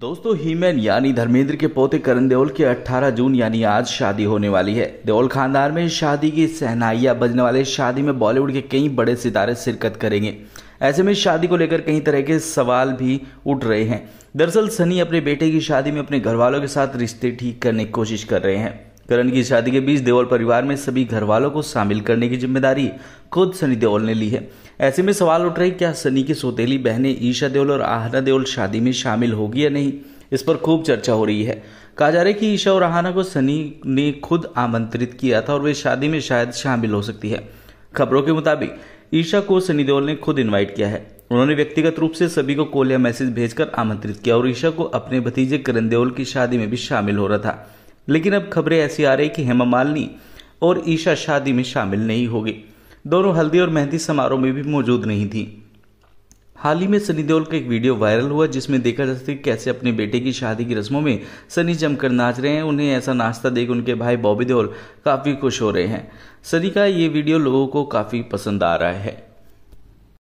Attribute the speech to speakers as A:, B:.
A: दोस्तों हीमैन यानी धर्मेंद्र के पोते करण देओल की 18 जून यानी आज शादी होने वाली है। देओल खानदान में शादी की सहनाइया बजने वाले शादी में बॉलीवुड के कई बड़े सितारे शिरकत करेंगे। ऐसे में शादी को लेकर कई तरह के सवाल भी उठ रहे हैं। दरअसल, सनी अपने बेटे की शादी में अपने घर वालों के साथ रिश्ते ठीक करने की कोशिश कर रहे हैं। करण की शादी के बीच देओल परिवार में सभी घर वालों को शामिल करने की ज़िम्मेदारी खुद सनी देओल ने ली है। ऐसे में सवाल उठ रहे क्या सनी की सौतेली बहनें ईशा देओल और आहना देओल शादी में शामिल होगी या नहीं? इस पर खूब चर्चा हो रही है। कहा जा रहा है कि ईशा और आहना को सनी ने खुद आमंत्रित किया था और वे शादी में शायद शामिल हो सकती है। खबरों के मुताबिक, ईशा को सनी देओल ने खुद इनवाइट किया है। उन्होंने व्यक्तिगत रूप से सभी को कॉल या मैसेज भेजकर आमंत्रित किया और ईशा को अपने भतीजे करण देओल की शादी में भी शामिल हो रहा था। लेकिन अब खबरें ऐसी आ रही कि हेमा मालिनी और ईशा शादी में शामिल नहीं होगी। दोनों हल्दी और मेहंदी समारोह में भी मौजूद नहीं थी। हाल ही में सनी देओल का एक वीडियो वायरल हुआ, जिसमें देखा जा सकता है कैसे अपने बेटे की शादी की रस्मों में सनी जमकर नाच रहे हैं। उन्हें ऐसा नाश्ता देख उनके भाई बॉबी देओल काफ़ी खुश हो रहे हैं। सनी का ये वीडियो लोगों को काफ़ी पसंद आ रहा है।